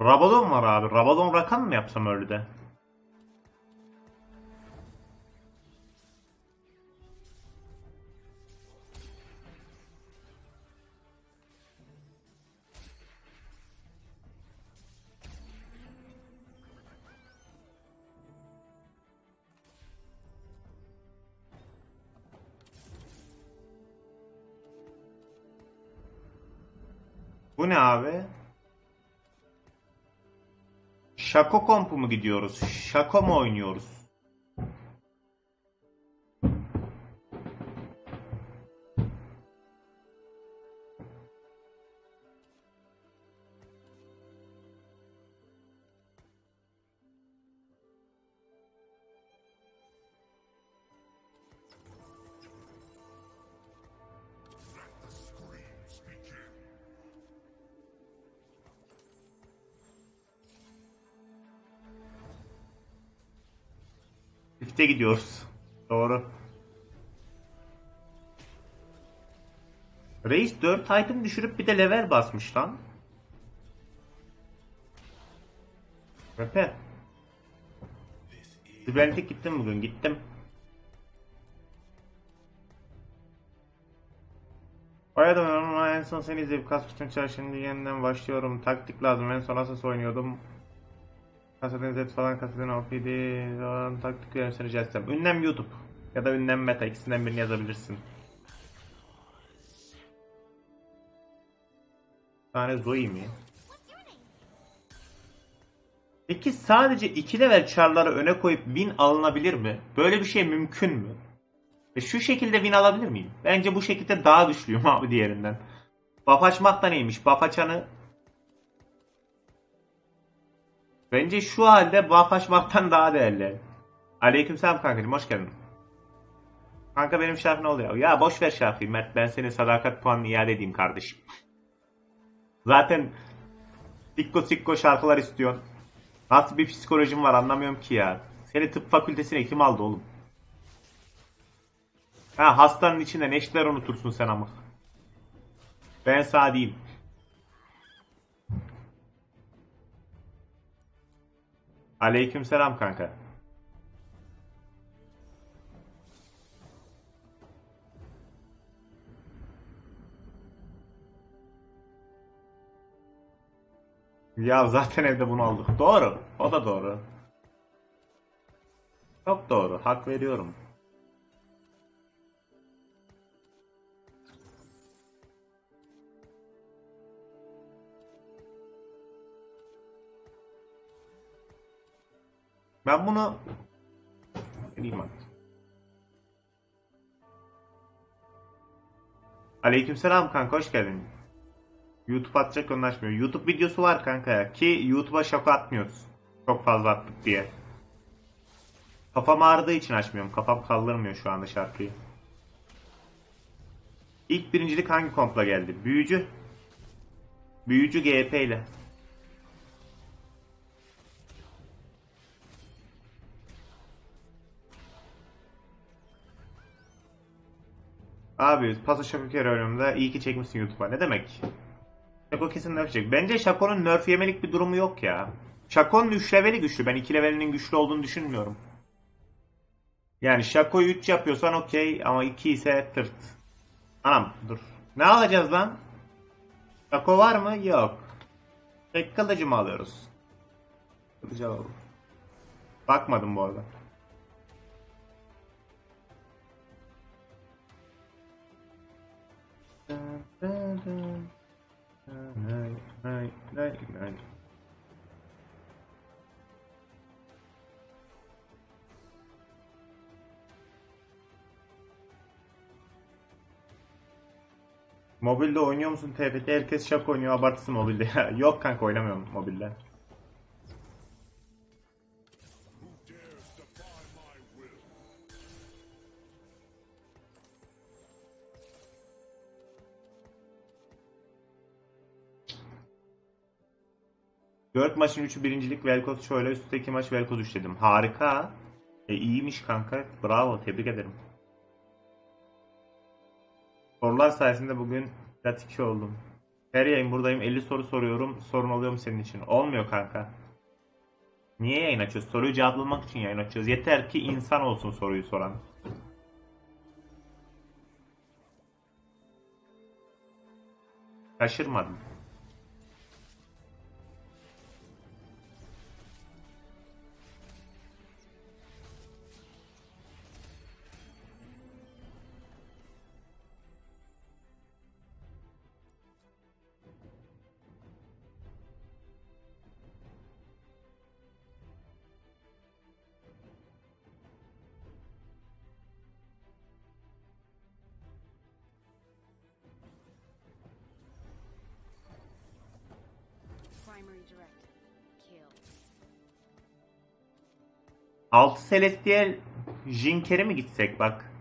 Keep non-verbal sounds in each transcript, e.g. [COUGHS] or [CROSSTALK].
Rabadon var abi. Rabadon Rakan mı yapsam öyle de? Şako kompu mu gidiyoruz? Şako mu oynuyoruz? Çifte gidiyoruz. Doğru. Reis 4 item düşürüp bir de level basmış lan. Repe. Sibeltik gittim bugün gittim. Bayağı da en son seni izleyip kas bütün çar şimdi yeniden başlıyorum. Taktik lazım. En son Asas oynuyordum. Kasadın Z falan kasadın OPD falan taktik verim seni Jestem. Ünlem YouTube. Ya da ünlem Meta ikisinden birini yazabilirsin. Bir tane Zoe mi? Peki sadece 2 level charları öne koyup win alınabilir mi? Böyle bir şey mümkün mü? E şu şekilde win alabilir miyim? Bence bu şekilde daha güçlüyüm [LAUGHS] abi diğerinden. Buff açmak da neymiş? Buff Bence şu halde buff açmaktan daha değerli. Aleykümselam kankacım hoş geldin. Kanka benim şarkı ne oluyor? Ya boş ver şarkıyı Mert ben senin sadakat puanını iade edeyim kardeşim. Zaten sikko sikko şarkılar istiyorsun. Nasıl bir psikolojim var anlamıyorum ki ya. Seni tıp fakültesine kim aldı oğlum? Ha hastanın içinde neşter unutursun sen ama. Ben sağ değilim. Aleykümselam kanka. Ya zaten evde bunu aldık. Doğru. O da doğru. Çok doğru. Hak veriyorum. Ben bunu Bileyim artık. Aleykümselam kanka hoş geldin. YouTube atacak anlaşmıyor. YouTube videosu var kanka ya. Ki YouTube'a şaka atmıyoruz. Çok fazla attık diye. Kafam ağrıdığı için açmıyorum. Kafam kaldırmıyor şu anda şarkıyı. İlk birincilik hangi kompla geldi? Büyücü. Büyücü GP ile. Abi Paso Şako kere oyunumda iyi ki çekmişsin YouTube'a. Ne demek? Şako kesin nerf çek. Bence Şako'nun nerf yemelik bir durumu yok ya. Şako'nun 3 leveli güçlü. Ben 2 levelinin güçlü olduğunu düşünmüyorum. Yani Şako'yu 3 yapıyorsan okey ama 2 ise tırt. Anam dur. Ne alacağız lan? Şako var mı? Yok. Tek kılıcı mı alıyoruz? Kılıcı alalım. Bakmadım bu arada. Mobilde oynuyor musun TFT? Herkes şak oynuyor abartısı mobilde. [LAUGHS] Yok kanka oynamıyorum mobilde. Dört maçın üçü birincilik Velkoz şöyle üstteki maç Velkoz üçledim. Harika. E, iyiymiş kanka. Bravo. Tebrik ederim. Sorular sayesinde bugün plat 2 oldum. Her yayın buradayım 50 soru soruyorum. Sorun oluyor mu senin için? Olmuyor kanka. Niye yayın açıyoruz? Soruyu cevaplamak için yayın açıyoruz. Yeter ki insan olsun soruyu soran. Şaşırmadım. Altı Celestial Jinker'e mi gitsek bak.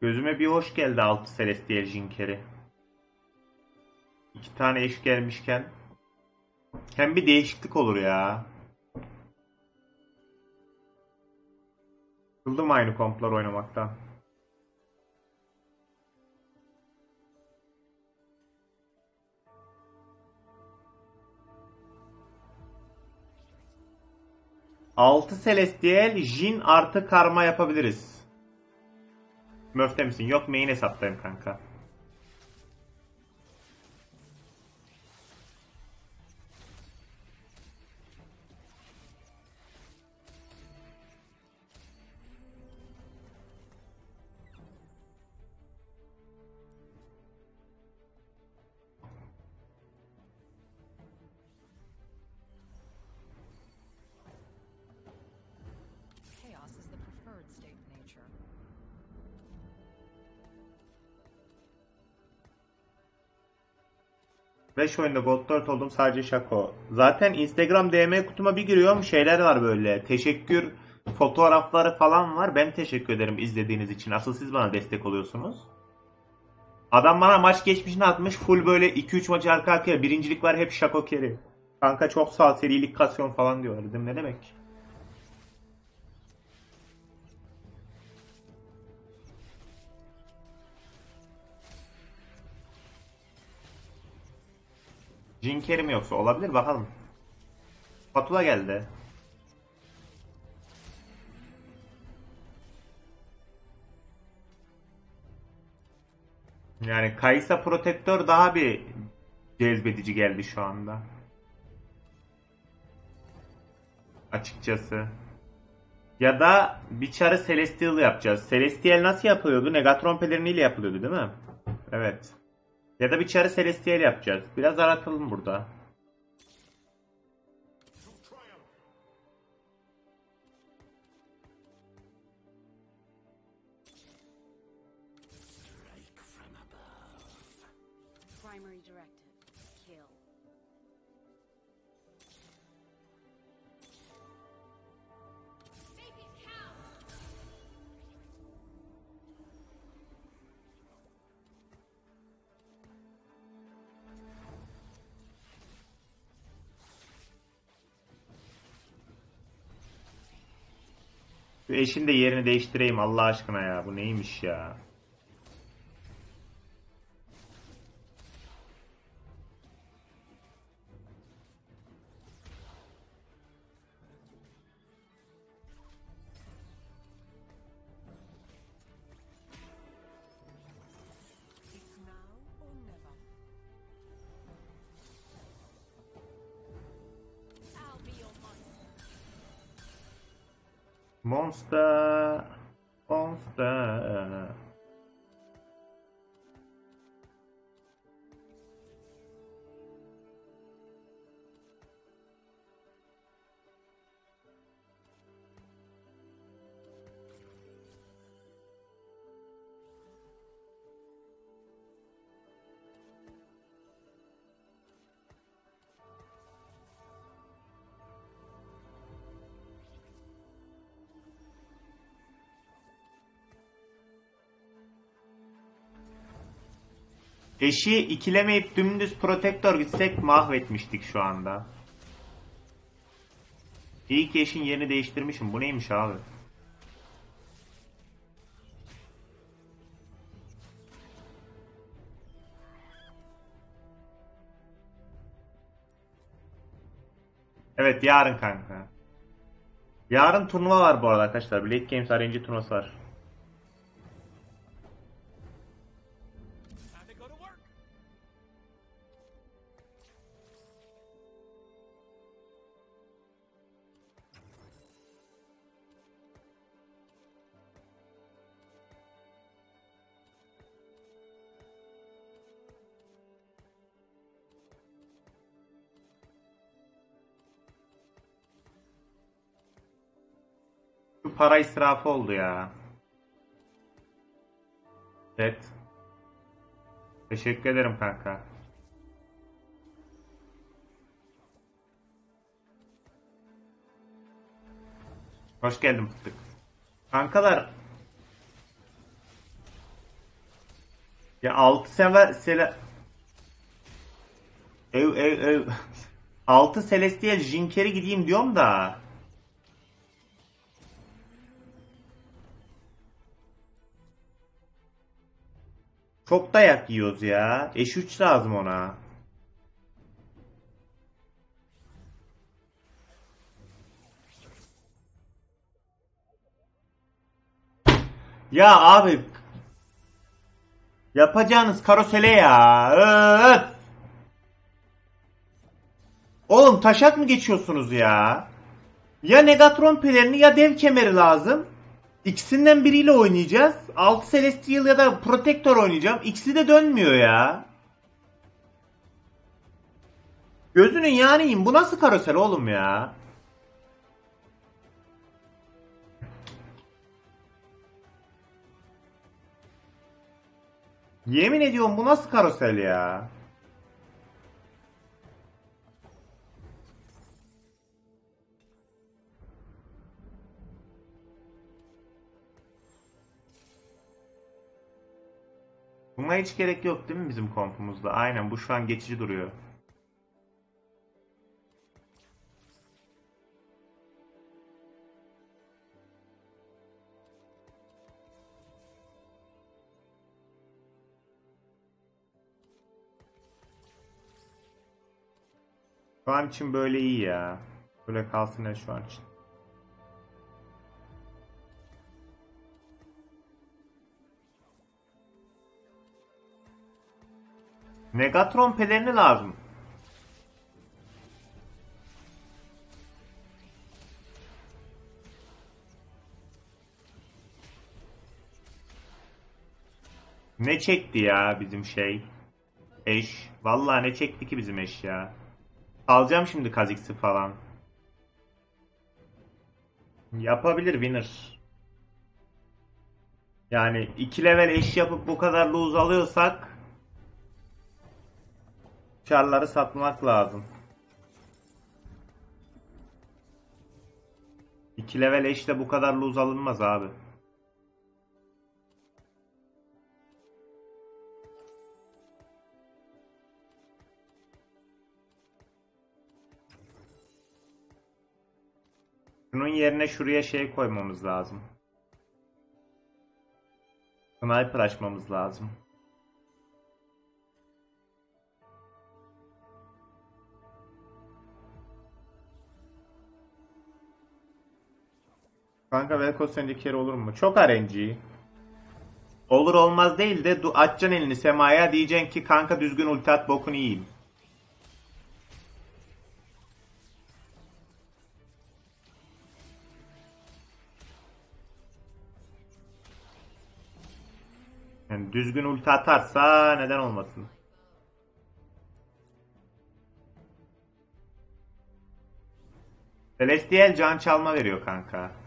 Gözüme bir hoş geldi altı Celestial Jinker'i. İki tane eş gelmişken. Hem bir değişiklik olur ya. Sıkıldım aynı komplar oynamaktan. Altı Celestial, Jin artı karma yapabiliriz. Möfte misin? Yok main hesaptayım kanka. 5 oyunda gold 4 oldum sadece şako. Zaten Instagram DM kutuma bir giriyorum şeyler var böyle. Teşekkür fotoğrafları falan var. Ben teşekkür ederim izlediğiniz için. Asıl siz bana destek oluyorsunuz. Adam bana maç geçmişini atmış. Full böyle 2-3 maçı arka arkaya. Birincilik var hep şako keri. Kanka çok sağ serilik kasyon falan diyorlar. Dedim ne demek? Jin Carrey mi yoksa? Olabilir bakalım. Fatula geldi. Yani Kaysa Protector daha bir cezbedici geldi şu anda. Açıkçası. Ya da bir çarı Celestial yapacağız. Celestial nasıl yapılıyordu? Negatron pelerinliyle yapılıyordu değil mi? Evet. Ya da bir çarı Celestial yapacağız. Biraz aratalım burada. Primary directive. Şu eşin de yerini değiştireyim Allah aşkına ya. Bu neymiş ya? Monster. Uh, Eşiği ikilemeyip dümdüz protektör gitsek mahvetmiştik şu anda. İyi ki eşin yerini değiştirmişim. Bu neymiş abi? Evet yarın kanka. Yarın turnuva var bu arada arkadaşlar. Blade Games RNG turnuvası var. Para israfı oldu ya. Evet. Teşekkür ederim kanka. Hoş geldin fıtık. Kankalar. Ya 6 sene sele... Ev ev ev. [LAUGHS] 6 Celestial Jinker'i gideyim diyorum da. Çok dayak yiyoruz ya. Eş 3 lazım ona. Ya abi yapacağınız karosele ya. Öf! Oğlum taşak mı geçiyorsunuz ya? Ya Negatron pelerini ya dev kemeri lazım. İkisinden biriyle oynayacağız. 6 Celestial ya da Protector oynayacağım. İkisi de dönmüyor ya. Gözünün yanıyım. Bu nasıl karosel oğlum ya? Yemin ediyorum bu nasıl karosel ya? Buna hiç gerek yok değil mi bizim kompumuzda? Aynen bu şu an geçici duruyor. Şu an için böyle iyi ya. Böyle kalsın ya şu an için. Megatron pelerini lazım. Ne çekti ya bizim şey? Eş. Vallahi ne çekti ki bizim eş ya. Alacağım şimdi Kazix'i falan. Yapabilir winner. Yani 2 level eş yapıp bu kadar lose alıyorsak Çarları satmak lazım. 2 level eşle bu kadar lose alınmaz abi. Bunun yerine şuraya şey koymamız lazım. Sniper açmamız lazım. Kanka Velkos sence kere olur mu? Çok RNG. Olur olmaz değil de açacaksın elini semaya diyeceksin ki kanka düzgün ulti at bokunu yiyeyim. Yani düzgün ulti atarsa neden olmasın? Celestial can çalma veriyor kanka.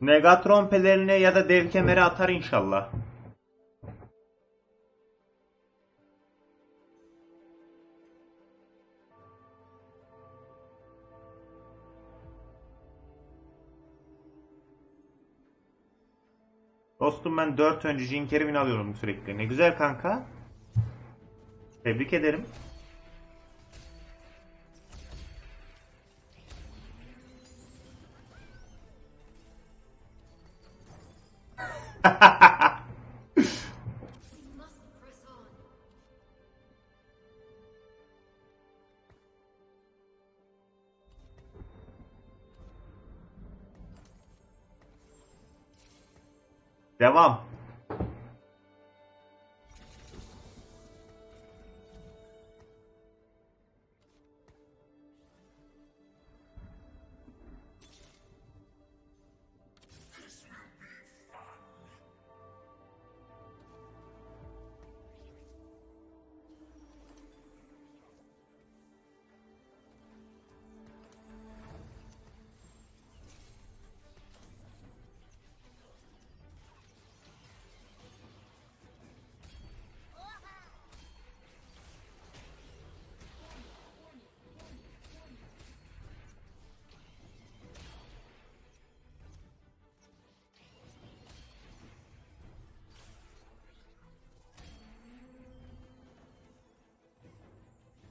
Negatron pelerini ya da dev kemeri atar inşallah. Dostum ben 4 önce Jinker'i win alıyorum sürekli. Ne güzel kanka. Tebrik ederim. Devam.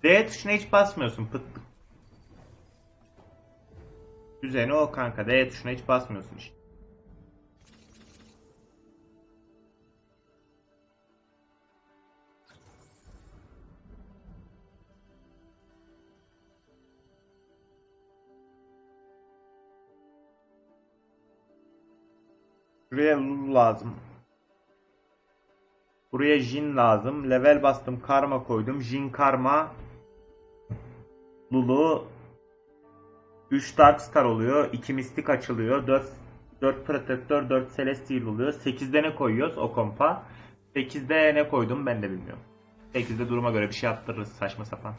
D tuşuna hiç basmıyorsun pıt pıt. Düzeni o kanka. D tuşuna hiç basmıyorsun işte. Buraya Lulu lazım. Buraya Jin lazım. Level bastım. Karma koydum. Jin Karma. Lulu. 3 Darkstar oluyor. 2 Mystic açılıyor. 4 4 Protector, 4 Celestial oluyor. 8'de ne koyuyoruz o kompa? 8'de ne koydum ben de bilmiyorum. 8'de duruma göre bir şey attırırız saçma sapan.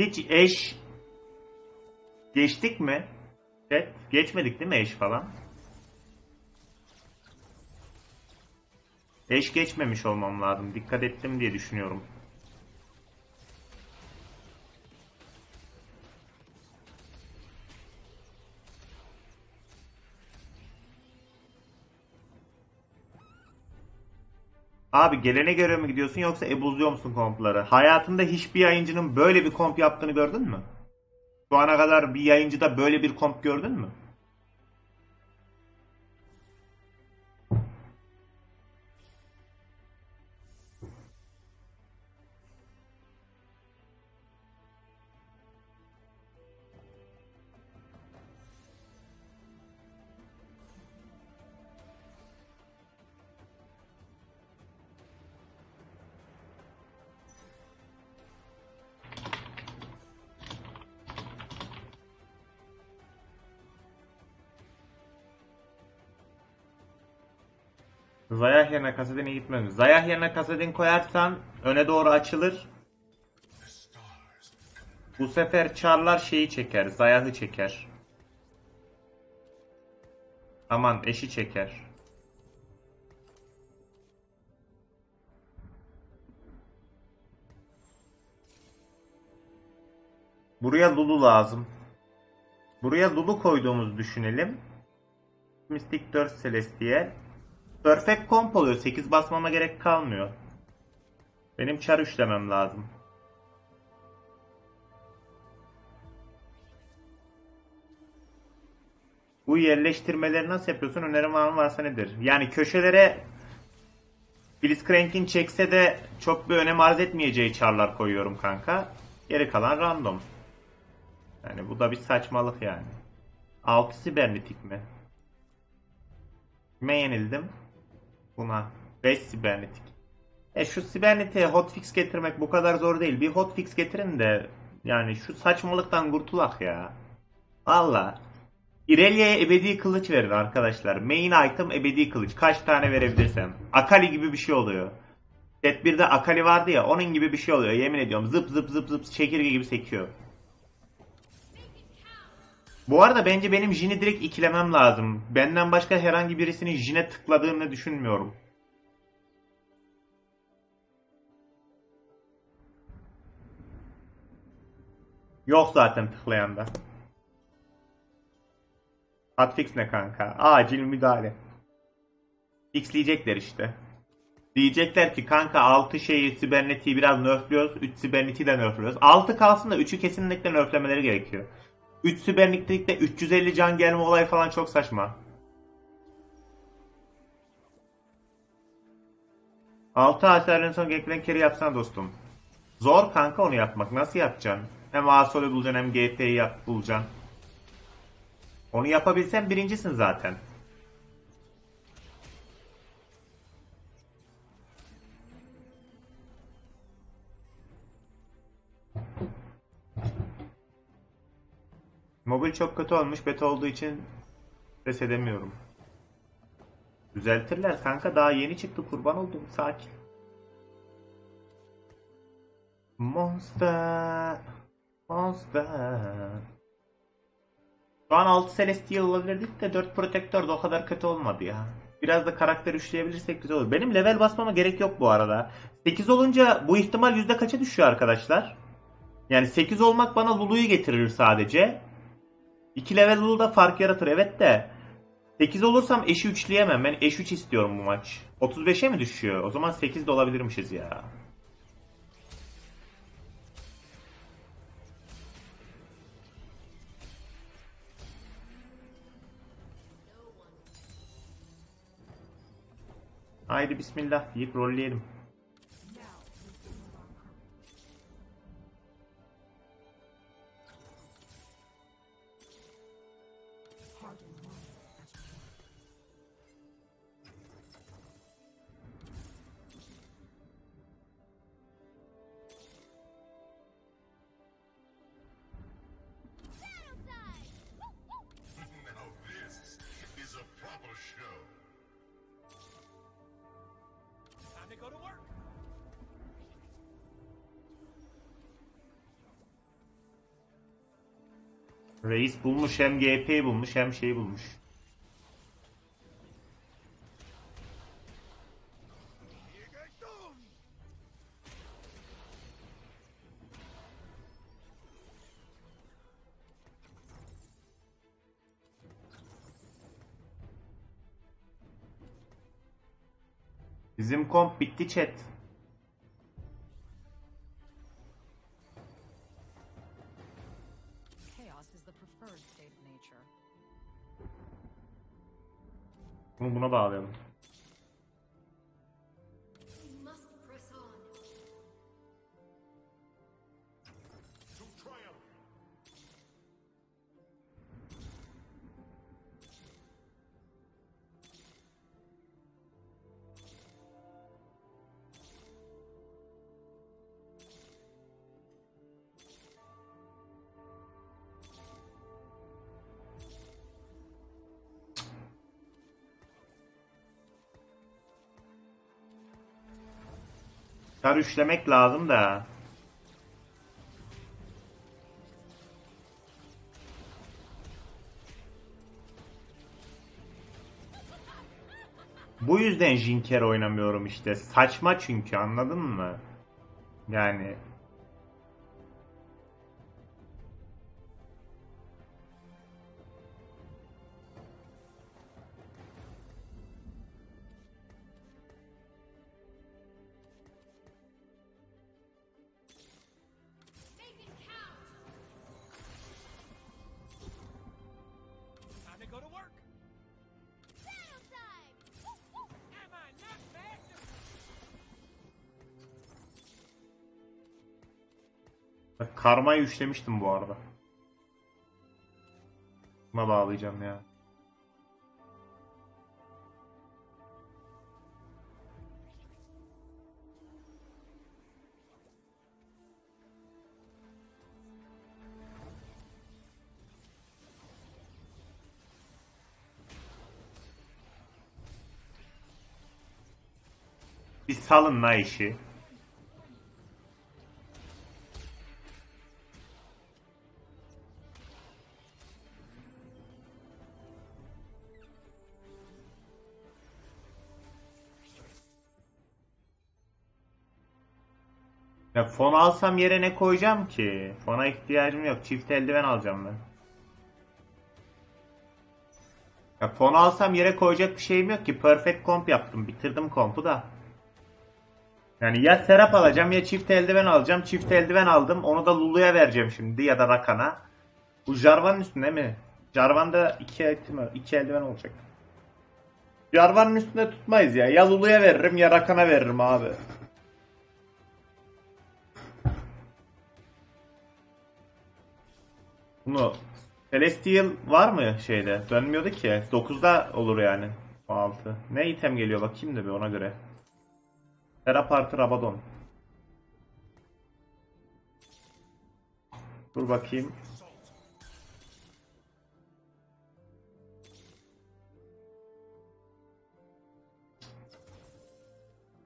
Hiç eş geçtik mi? Evet, geçmedik değil mi eş falan? Eş geçmemiş olmam lazım. Dikkat ettim diye düşünüyorum. Abi gelene göre mi gidiyorsun yoksa ebuzluyor musun kompları? Hayatında hiçbir yayıncının böyle bir komp yaptığını gördün mü? Şu ana kadar bir yayıncıda böyle bir komp gördün mü? Zayah yerine Kasadin'e gitmemiz. Zayah yerine Kasadin koyarsan öne doğru açılır. Bu sefer Çarlar şeyi çeker. Zayah'ı çeker. Aman eşi çeker. Buraya Lulu lazım. Buraya Lulu koyduğumuzu düşünelim. Mystic 4 Celestial. Perfect comp oluyor. 8 basmama gerek kalmıyor. Benim çar üçlemem lazım. Bu yerleştirmeleri nasıl yapıyorsun? Önerim var mı varsa nedir? Yani köşelere Blitzcrank'in çekse de çok bir önem arz etmeyeceği çarlar koyuyorum kanka. Geri kalan random. Yani bu da bir saçmalık yani. 6 sibernetik mi? Kime yenildim? Buna. 5 sibernetik. E şu sibernetiğe hotfix getirmek bu kadar zor değil. Bir hotfix getirin de yani şu saçmalıktan kurtulak ya. Valla. İrelia'ya ebedi kılıç verin arkadaşlar. Main item ebedi kılıç. Kaç tane verebilirsem. Akali gibi bir şey oluyor. Set 1'de Akali vardı ya onun gibi bir şey oluyor. Yemin ediyorum zıp zıp zıp zıp çekirge gibi sekiyor. Bu arada bence benim Jin'i direkt ikilemem lazım. Benden başka herhangi birisinin Jin'e tıkladığını düşünmüyorum. Yok zaten tıklayan da. Hotfix ne kanka? Acil müdahale. Fixleyecekler işte. Diyecekler ki kanka 6 şeyi Cybernetiği biraz nerfliyoruz. 3 Cybernetiği de nerfliyoruz. 6 kalsın da 3'ü kesinlikle nerflemeleri gerekiyor. 3 Cybernetiği'de 350 can gelme olayı falan çok saçma. 6 hasarın son gereklen kere yapsana dostum. Zor kanka onu yapmak. Nasıl yapacaksın? Hem Asol'ü bulacaksın hem GP'yi yap, bulacaksın. Onu yapabilsen birincisin zaten. Mobil çok kötü olmuş. Beta olduğu için ses edemiyorum. Düzeltirler kanka. Daha yeni çıktı. Kurban oldum. Sakin. Monster. Monster. Şu an 6 Celestial olabilirdik de 4 Protector da o kadar kötü olmadı ya. Biraz da karakter üçleyebilirsek güzel olur. Benim level basmama gerek yok bu arada. 8 olunca bu ihtimal yüzde kaça düşüyor arkadaşlar? Yani 8 olmak bana Lulu'yu getirir sadece. 2 level da fark yaratır evet de. 8 olursam eşi üçleyemem. Ben eş 3 istiyorum bu maç. 35'e mi düşüyor? O zaman 8 de olabilirmişiz ya. Haydi bismillah deyip rolleyelim. Reis bulmuş hem GP'yi bulmuş hem şeyi bulmuş. Bizim komp bitti chat. Buna bağlayalım. Kar üçlemek lazım da. Bu yüzden Jinker oynamıyorum işte. Saçma çünkü anladın mı? Yani Karmayı üçlemiştim bu arada. Buna bağlayacağım ya. Bir salın la işi. Ya fon alsam yere ne koyacağım ki? Fona ihtiyacım yok. Çift eldiven alacağım ben. Ya fon alsam yere koyacak bir şeyim yok ki. Perfect comp yaptım. Bitirdim kompu da. Yani ya serap alacağım ya çift eldiven alacağım. Çift eldiven aldım. Onu da Lulu'ya vereceğim şimdi ya da Rakan'a. Bu Jarvan'ın üstünde mi? Jarvan'da iki, item- iki eldiven olacak. Jarvan'ın üstünde tutmayız ya. Ya Lulu'ya veririm ya Rakan'a veririm abi. Bunu Celestial var mı şeyde? Dönmüyordu ki. 9'da olur yani. O 6. Ne item geliyor bakayım da bir ona göre. Serap artı Rabadon. Dur bakayım.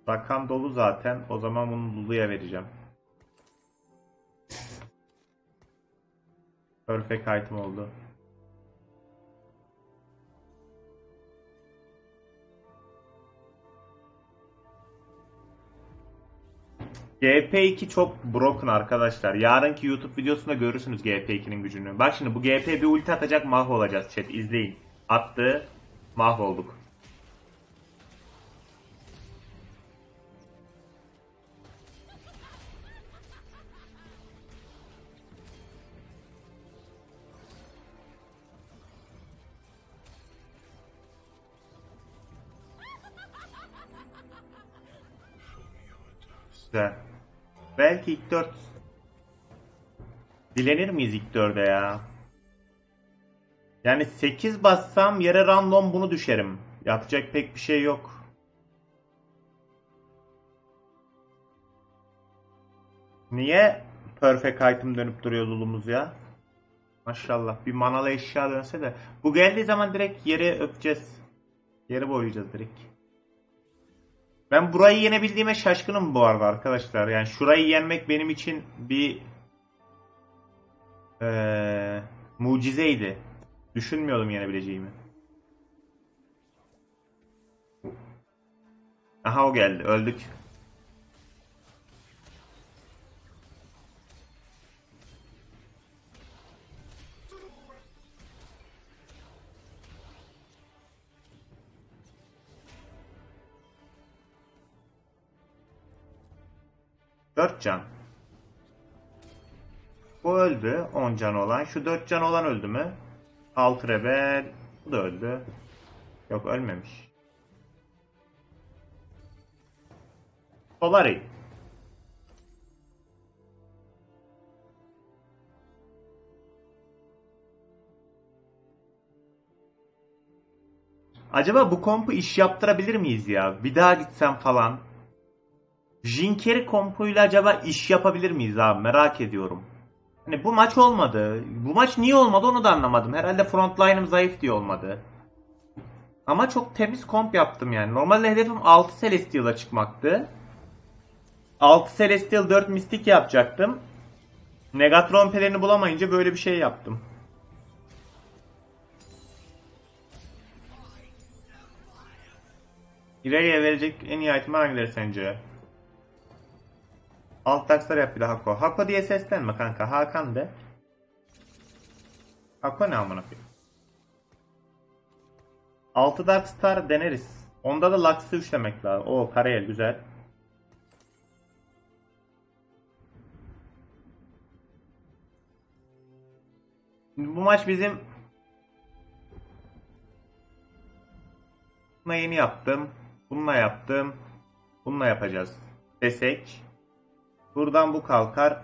Rakam dolu zaten. O zaman bunu Lulu'ya vereceğim. Perfect item oldu. GP2 çok broken arkadaşlar. Yarınki YouTube videosunda görürsünüz GP2'nin gücünü. Bak şimdi bu GP bir ulti atacak mahvolacağız chat. izleyin. Attı. Mahvolduk. Belki ilk 4 Dilenir miyiz ilk 4'e ya? Yani 8 bassam yere random bunu düşerim. Yapacak pek bir şey yok. Niye perfect item dönüp duruyor Lulumuz ya? Maşallah bir manalı eşya dönse de. Bu geldiği zaman direkt yere öpeceğiz. Yeri boyayacağız direkt. Ben burayı yenebildiğime şaşkınım bu arada arkadaşlar. Yani şurayı yenmek benim için bir eee, mucizeydi. Düşünmüyordum yenebileceğimi. Aha o geldi. Öldük. Dört can. Bu öldü. 10 can olan. Şu 4 can olan öldü mü? 6 rebel. Bu da öldü. Yok ölmemiş. Polari. Acaba bu kompu iş yaptırabilir miyiz ya? Bir daha gitsem falan. Jinkeri kompuyla acaba iş yapabilir miyiz abi? Merak ediyorum. Hani bu maç olmadı. Bu maç niye olmadı onu da anlamadım. Herhalde frontline'ım zayıf diye olmadı. Ama çok temiz komp yaptım yani. Normalde hedefim 6 Celestial'a çıkmaktı. 6 Celestial 4 Mystic yapacaktım. Negatron pelerini bulamayınca böyle bir şey yaptım. İleriye verecek en iyi item hangileri sence? Alt takslar yap bir de Hako. Hako diye seslenme kanka. Hakan de. Hako ne amına koyayım? 6 Darkstar deneriz. Onda da Lux'ı üçlemek lazım. Oo Karayel güzel. Bu maç bizim Bununla yeni yaptım. Bununla yaptım. Bununla yapacağız. Desek. Buradan bu kalkar.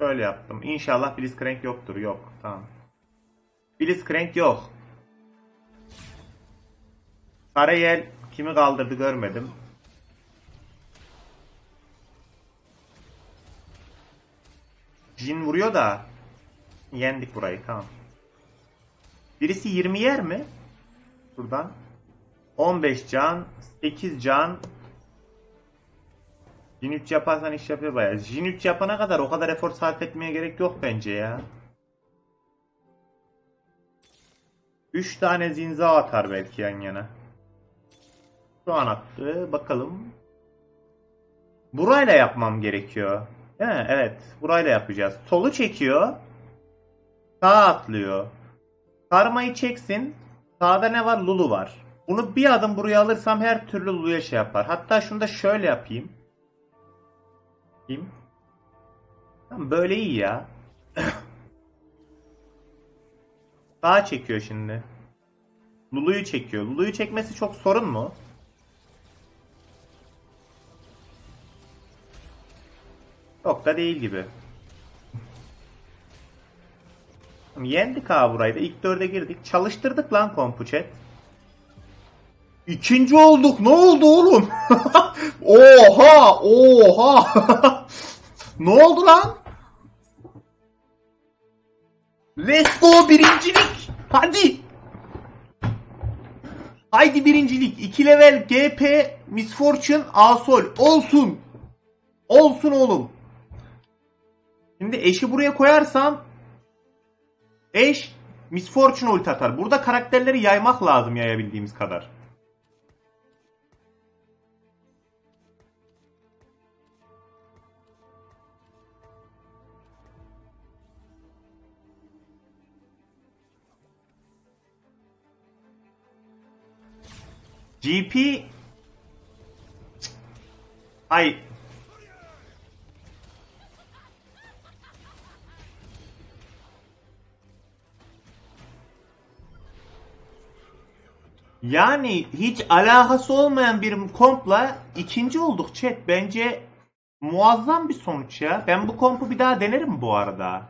Böyle yaptım. İnşallah Blitzcrank yoktur. Yok. Tamam. Blitzcrank yok. Karayel kimi kaldırdı görmedim. Jin vuruyor da yendik burayı tamam. Birisi 20 yer mi? Buradan. 15 can, 8 can. Jin 3 yaparsan iş yapıyor bayağı. Jin 3 yapana kadar o kadar efor sarf etmeye gerek yok bence ya. 3 tane zinza atar belki yan yana. Şu an attı. Bakalım. Burayla yapmam gerekiyor. Mi? Evet. Burayla yapacağız. Solu çekiyor. Sağa atlıyor. Karmayı çeksin. Sağda ne var? Lulu var. Bunu bir adım buraya alırsam her türlü Lulu'ya şey yapar. Hatta şunu da şöyle yapayım. Yapayım. Tamam böyle iyi ya. [COUGHS] Sağa çekiyor şimdi. Lulu'yu çekiyor. Lulu'yu çekmesi çok sorun mu? Çok da değil gibi. Yendik abi burayı da. İlk dörde girdik. Çalıştırdık lan kompu. İkinci olduk. Ne oldu oğlum? [LAUGHS] oha! Oha! [LAUGHS] ne oldu lan? Let's go birincilik. Hadi. Haydi birincilik. 2 level GP Misfortune Asol. Olsun. Olsun oğlum. Şimdi eşi buraya koyarsam eş Misfortune ulti atar. Burada karakterleri yaymak lazım yayabildiğimiz kadar. GP Ay Yani hiç alakası olmayan bir kompla ikinci olduk chat. Bence muazzam bir sonuç ya. Ben bu kompu bir daha denerim bu arada.